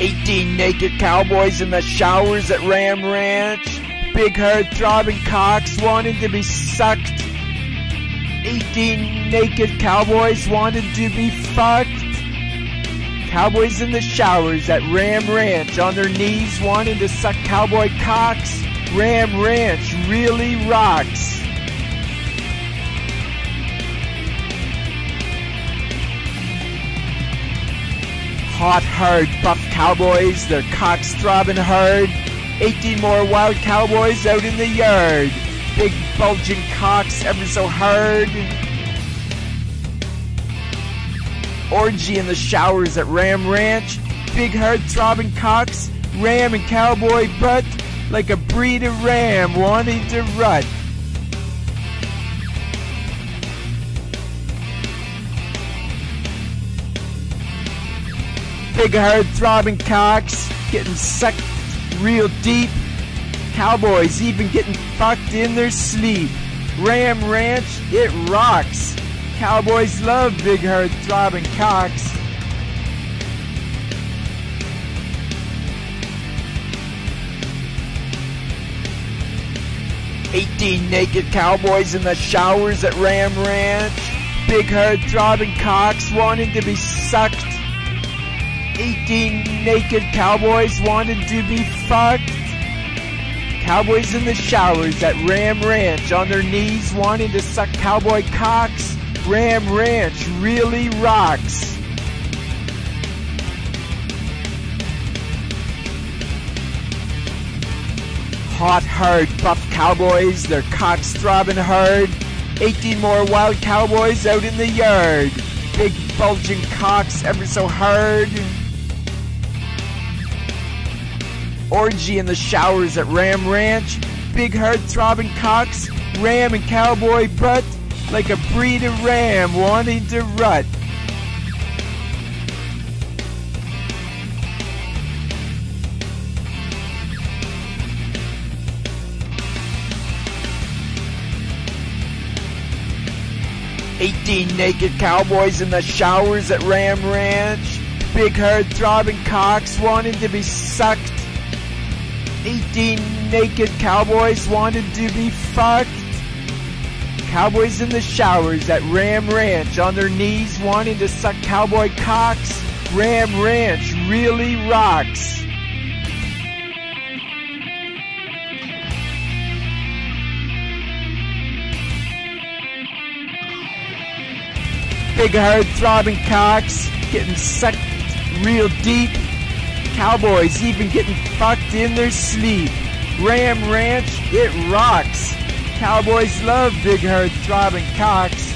18 naked cowboys in the showers at Ram Ranch. Big herd throbbing cocks wanting to be sucked. 18 naked cowboys wanting to be fucked. Cowboys in the showers at Ram Ranch on their knees wanting to suck cowboy cocks. Ram Ranch really rocks. Hot hard buff cowboys, their cocks throbbing hard. 18 more wild cowboys out in the yard. Big bulging cocks ever so hard. Orgy in the showers at Ram Ranch. Big hard throbbing cocks. Ram and cowboy butt like a breed of ram wanting to rut. Big hard throbbing cocks getting sucked real deep. Cowboys even getting fucked in their sleep. Ram Ranch, it rocks. Cowboys love big hard throbbing cocks. Eighteen naked cowboys in the showers at Ram Ranch. Big hard throbbing cocks wanting to be sucked 18 naked cowboys wanted to be fucked. Cowboys in the showers at Ram Ranch on their knees wanting to suck cowboy cocks. Ram Ranch really rocks. Hot, hard, buff cowboys, their cocks throbbing hard. 18 more wild cowboys out in the yard. Big bulging cocks ever so hard. Orgy in the showers at Ram Ranch. Big hard throbbing cocks, ram and cowboy butt, like a breed of ram wanting to rut. Eighteen naked cowboys in the showers at Ram Ranch. Big hard throbbing cocks wanting to be sucked 18 naked cowboys wanted to be fucked. Cowboys in the showers at Ram Ranch on their knees wanting to suck cowboy cocks. Ram Ranch really rocks. Big hard throbbing cocks getting sucked real deep Cowboys even getting fucked in their sleep. Ram Ranch, it rocks. Cowboys love big herd throbbing cocks.